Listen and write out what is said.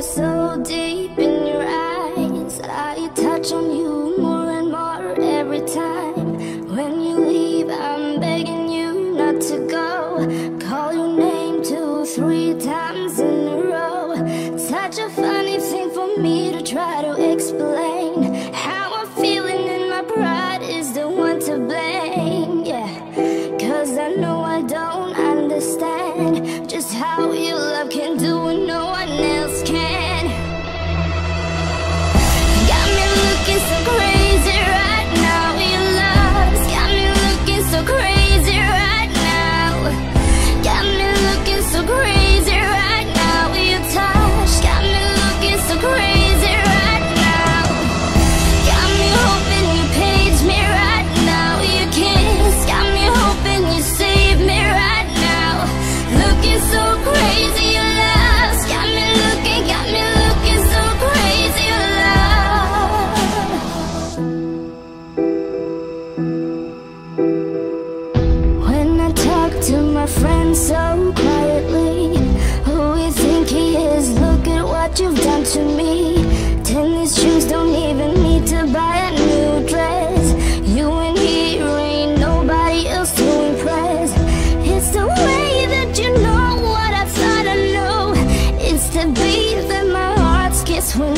deep in your eyes. I touch on you more and more every time. When you leave, I'm begging you not to go. Call your name two, three times in a row. Such a funny thing for me to try to explain. How I'm feeling in my pride is the one to blame. Yeah, cause I know I don't understand just how your to my friends so quietly, who you think he is? Look at what you've done to me. Tennis shoes don't even need to buy a new dress. You and he ain't nobody else to impress. It's the way that you know what I thought I knew. It's the beat that my heart skips when